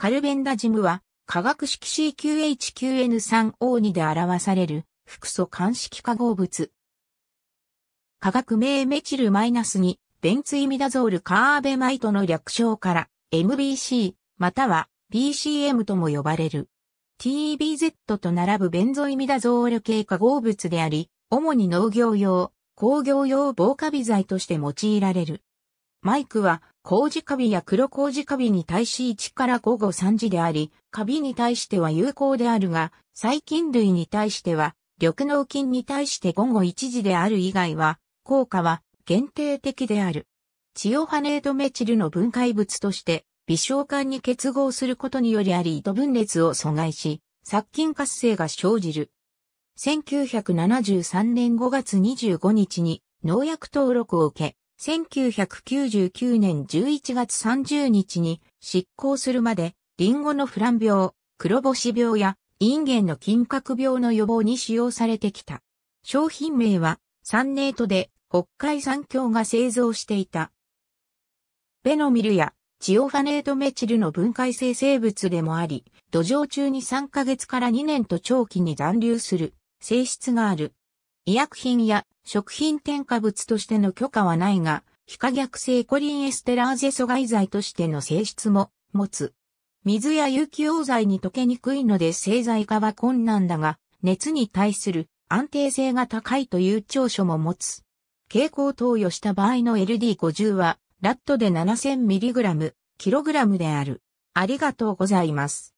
カルベンダジムは化学式 CQH9N3O2 で表される複素間式化合物。化学名メチル -2 ベンツイミダゾールカーベマイトの略称から MBC または BCM とも呼ばれる。TBZ と並ぶベンゾイミダゾール系化合物であり、主に農業用、工業用防カビ剤として用いられる。マイクは、麹カビや黒麹カビに対し1から5後3時であり、カビに対しては有効であるが、細菌類に対しては、緑脳菌に対して5後1時である以外は、効果は限定的である。チオハネートメチルの分解物として、微小管に結合することによりあり糸分裂を阻害し、殺菌活性が生じる。1973年5月25日に農薬登録を受け、1999年11月30日に執行するまで、リンゴのフラン病、黒星病やインゲンの金閣病の予防に使用されてきた。商品名はサンネートで北海産協が製造していた。ベノミルやチオファネートメチルの分解性生物でもあり、土壌中に3ヶ月から2年と長期に残留する性質がある。医薬品や食品添加物としての許可はないが、非可逆性コリンエステラーゼ阻害剤としての性質も持つ。水や有機溶剤に溶けにくいので製剤化は困難だが、熱に対する安定性が高いという長所も持つ。蛍光投与した場合の LD50 はラットで 7000mg、キログラムである。ありがとうございます。